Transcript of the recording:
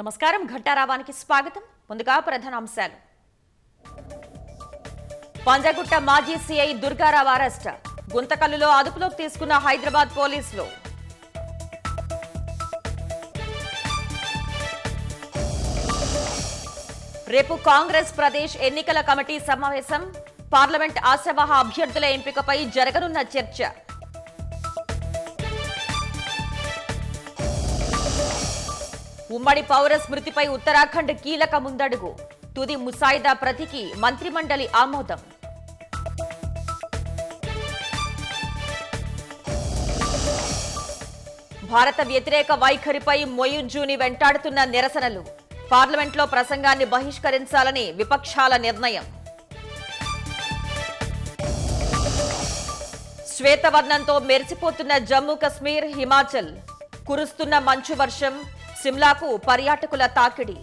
నమస్కారం. ఘట్టారావానికి స్వాగతం. ముందుగా ప్రధానాంశాలు. పంజగుట్ట మాజీ సీఐ దుర్గారావు అరెస్ట్. గుంతకల్లులో అదుపులోకి తీసుకున్న హైదరాబాద్ పోలీసులు. రేపు కాంగ్రెస్ ప్రదేశ్ ఎన్నికల కమిటీ సమావేశం. పార్లమెంట్ ఆశావాహ అభ్యర్థుల ఎంపికపై జరగనున్న చర్చ. ఉమ్మడి పౌర స్మృతిపై ఉత్తరాఖండ్ కీలక ముందడుగు. తుది ముసాయిదా ప్రతికి మంత్రిమండలి ఆమోదం. భారత వ్యతిరేక వైఖరిపై మొయుజుని వెంటాడుతున్న నిరసనలు. పార్లమెంట్లో ప్రసంగాన్ని బహిష్కరించాలని విపక్షాల నిర్ణయం. శ్వేతవర్ణంతో మెరిసిపోతున్న జమ్మూ కశ్మీర్ హిమాచల్. కురుస్తున్న మంచు వర్షం సిమ్లాకు పర్యాటకుల తాకిడి.